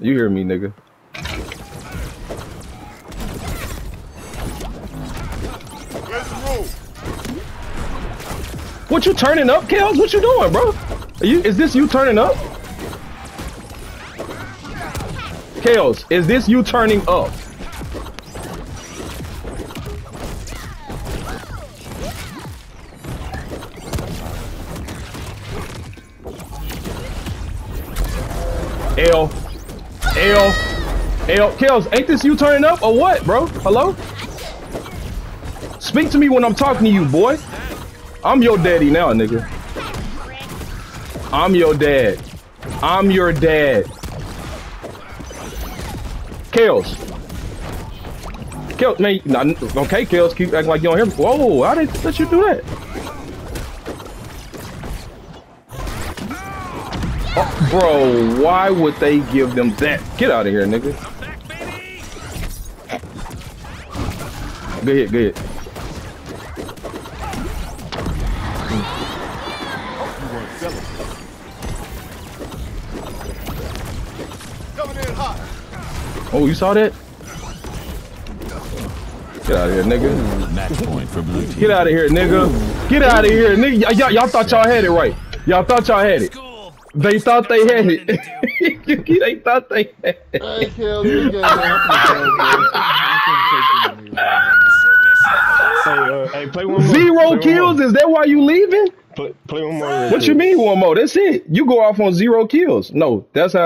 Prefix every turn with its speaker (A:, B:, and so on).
A: You hear me, nigga. What you turning up, Kells? What you doing, bro? Are you is this you turning up? Kells, is this you turning up? L. L. L. Kells, ain't this you turning up or what, bro? Hello? Speak to me when I'm talking to you, boy. I'm your daddy now, nigga. I'm your dad. I'm your dad. Kells. Kells, man, nah, okay, Kells, keep acting like you don't hear me. Whoa, I didn't let you do that? Oh, bro, why would they give them that? Get out of here, nigga. Go ahead, go ahead.
B: You weren't selling. Coming in hot.
A: Oh, you saw that? Get out of here, nigga.
C: Match point for blue team.
A: Get out of here, nigga. Get out of here, nigga. Y'all thought y'all had it right. Y'all thought y'all had it. They thought they had it. they thought they had it.
D: Hey, Kel, you got
E: Hey, uh, hey, play one more.
A: Zero
E: Play one
A: kills?
E: more.
A: Is that why you leaving?
E: Play, play one more.
A: What you mean one more? That's it. You go off on zero kills. No, that's how